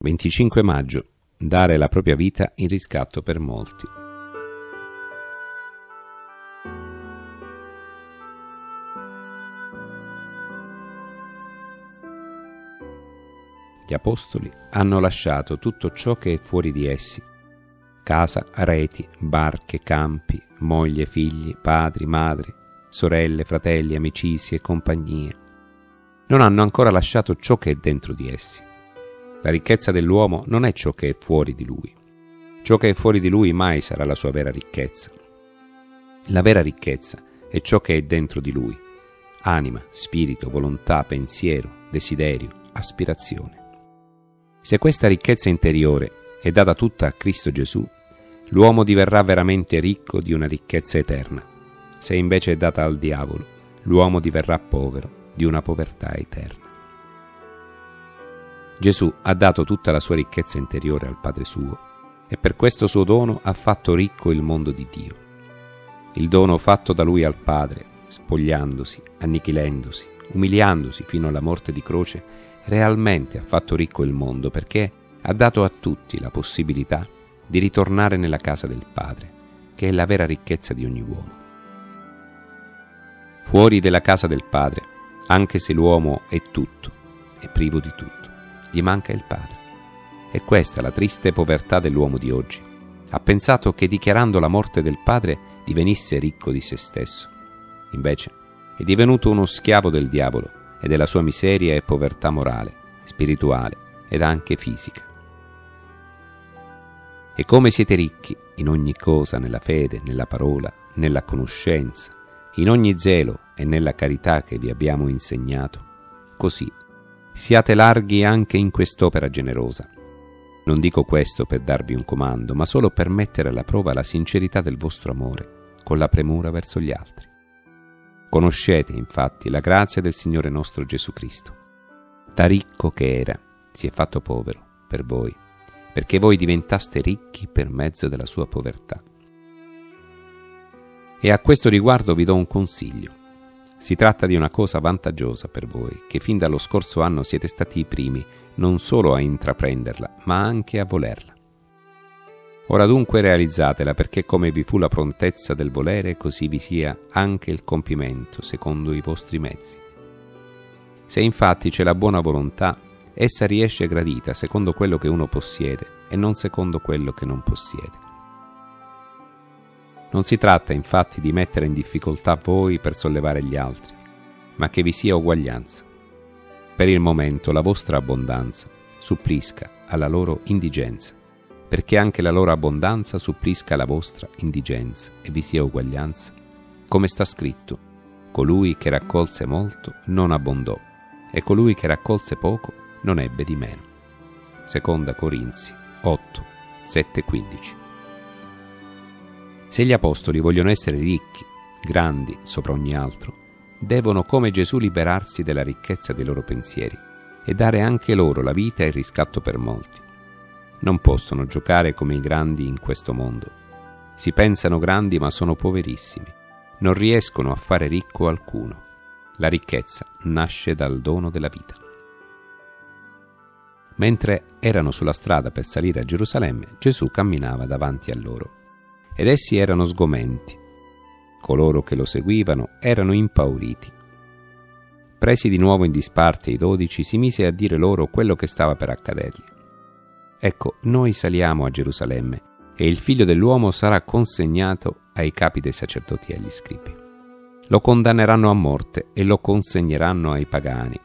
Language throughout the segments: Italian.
25 maggio. Dare la propria vita in riscatto per molti. Gli apostoli hanno lasciato tutto ciò che è fuori di essi. Casa, reti, barche, campi, moglie, figli, padri, madri, sorelle, fratelli, amicizie, compagnie. Non hanno ancora lasciato ciò che è dentro di essi la ricchezza dell'uomo non è ciò che è fuori di lui. Ciò che è fuori di lui mai sarà la sua vera ricchezza. La vera ricchezza è ciò che è dentro di lui. Anima, spirito, volontà, pensiero, desiderio, aspirazione. Se questa ricchezza interiore è data tutta a Cristo Gesù, l'uomo diverrà veramente ricco di una ricchezza eterna. Se invece è data al diavolo, l'uomo diverrà povero di una povertà eterna. Gesù ha dato tutta la sua ricchezza interiore al Padre suo e per questo suo dono ha fatto ricco il mondo di Dio. Il dono fatto da lui al Padre, spogliandosi, annichilendosi, umiliandosi fino alla morte di croce, realmente ha fatto ricco il mondo perché ha dato a tutti la possibilità di ritornare nella casa del Padre, che è la vera ricchezza di ogni uomo. Fuori della casa del Padre, anche se l'uomo è tutto, è privo di tutto gli manca il padre. E questa è la triste povertà dell'uomo di oggi. Ha pensato che dichiarando la morte del padre divenisse ricco di se stesso. Invece è divenuto uno schiavo del diavolo e della sua miseria e povertà morale, spirituale ed anche fisica. E come siete ricchi in ogni cosa, nella fede, nella parola, nella conoscenza, in ogni zelo e nella carità che vi abbiamo insegnato, così siate larghi anche in quest'opera generosa. Non dico questo per darvi un comando, ma solo per mettere alla prova la sincerità del vostro amore, con la premura verso gli altri. Conoscete infatti la grazia del Signore nostro Gesù Cristo. Da ricco che era, si è fatto povero per voi, perché voi diventaste ricchi per mezzo della sua povertà. E a questo riguardo vi do un consiglio. Si tratta di una cosa vantaggiosa per voi, che fin dallo scorso anno siete stati i primi non solo a intraprenderla, ma anche a volerla. Ora dunque realizzatela perché come vi fu la prontezza del volere, così vi sia anche il compimento secondo i vostri mezzi. Se infatti c'è la buona volontà, essa riesce gradita secondo quello che uno possiede e non secondo quello che non possiede. Non si tratta infatti di mettere in difficoltà voi per sollevare gli altri, ma che vi sia uguaglianza. Per il momento la vostra abbondanza supplisca alla loro indigenza, perché anche la loro abbondanza supplisca alla vostra indigenza e vi sia uguaglianza. Come sta scritto, colui che raccolse molto non abbondò, e colui che raccolse poco non ebbe di meno. Seconda Corinzi 8, 7, 15. Se gli apostoli vogliono essere ricchi, grandi sopra ogni altro, devono come Gesù liberarsi della ricchezza dei loro pensieri e dare anche loro la vita e il riscatto per molti. Non possono giocare come i grandi in questo mondo. Si pensano grandi ma sono poverissimi. Non riescono a fare ricco alcuno. La ricchezza nasce dal dono della vita. Mentre erano sulla strada per salire a Gerusalemme, Gesù camminava davanti a loro ed essi erano sgomenti. Coloro che lo seguivano erano impauriti. Presi di nuovo in disparte i dodici, si mise a dire loro quello che stava per accadergli. Ecco, noi saliamo a Gerusalemme e il figlio dell'uomo sarà consegnato ai capi dei sacerdoti e agli scribi. Lo condanneranno a morte e lo consegneranno ai pagani.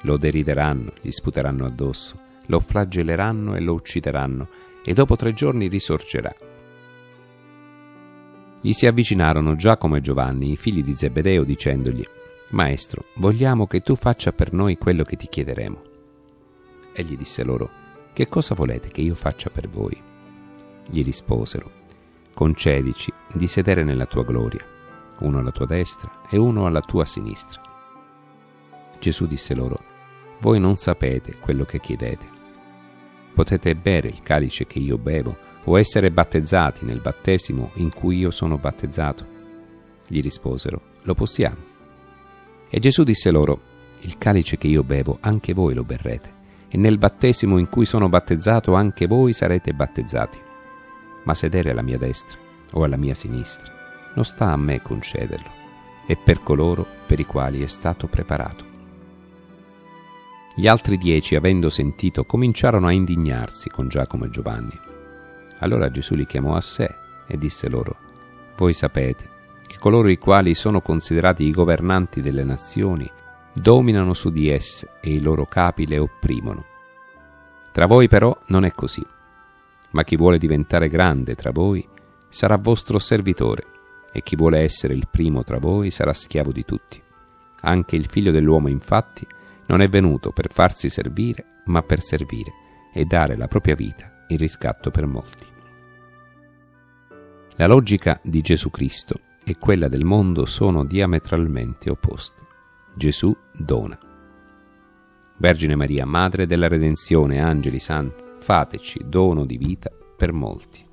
Lo derideranno, gli sputeranno addosso, lo flagelleranno e lo uccideranno, e dopo tre giorni risorgerà. Gli si avvicinarono Giacomo e Giovanni, i figli di Zebedeo, dicendogli, Maestro, vogliamo che tu faccia per noi quello che ti chiederemo. Egli disse loro, Che cosa volete che io faccia per voi? Gli risposero, Concedici di sedere nella tua gloria, uno alla tua destra e uno alla tua sinistra. Gesù disse loro, Voi non sapete quello che chiedete. Potete bere il calice che io bevo, o essere battezzati nel battesimo in cui io sono battezzato? Gli risposero, lo possiamo. E Gesù disse loro, il calice che io bevo, anche voi lo berrete, e nel battesimo in cui sono battezzato anche voi sarete battezzati. Ma sedere alla mia destra o alla mia sinistra non sta a me concederlo, è per coloro per i quali è stato preparato. Gli altri dieci, avendo sentito, cominciarono a indignarsi con Giacomo e Giovanni. Allora Gesù li chiamò a sé e disse loro, Voi sapete che coloro i quali sono considerati i governanti delle nazioni dominano su di esse e i loro capi le opprimono. Tra voi però non è così, ma chi vuole diventare grande tra voi sarà vostro servitore e chi vuole essere il primo tra voi sarà schiavo di tutti. Anche il figlio dell'uomo infatti non è venuto per farsi servire, ma per servire e dare la propria vita in riscatto per molti. La logica di Gesù Cristo e quella del mondo sono diametralmente opposte. Gesù dona. Vergine Maria, Madre della Redenzione, angeli santi, fateci dono di vita per molti.